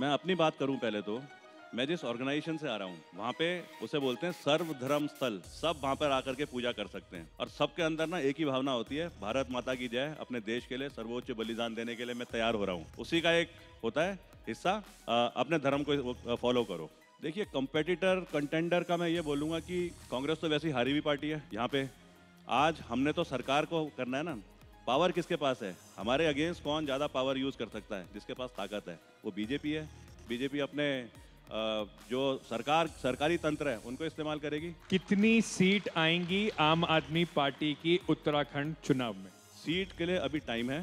मैं अपनी बात करूँ पहले तो मैं जिस ऑर्गेनाइजेशन से आ रहा हूँ, वहाँ पे उसे बोलते हैं सर्व धर्म स्थल। सब वहाँ पर आकर के पूजा कर सकते हैं। और सबके अंदर ना एक ही भावना होती है, भारत माता की जय, अपने देश के लिए सर्वोच्च बलिदान देने के लिए मैं तैयार हो रहा हूँ। उसी का एक होता है हिस्सा अपने धर्म को फॉलो करो। देखिए कंपेटिटर कंटेंडर का मैं ये बोलूँगा कि कांग्रेस तो वैसी हारी हुई पार्टी है, यहाँ पे आज हमने तो सरकार को करना है ना पावर किसके पास है? हमारे अगेंस्ट कौन ज़्यादा पावर यूज़ कर सकता है? जिसके पास ताकत है? वो बीजेपी है। बीजेपी अपने जो सरकार सरकारी तंत्र है उनको इस्तेमाल करेगी। कितनी सीट आएँगी आम आदमी पार्टी की उत्तराखंड चुनाव में? सीट के लिए अभी टाइम है।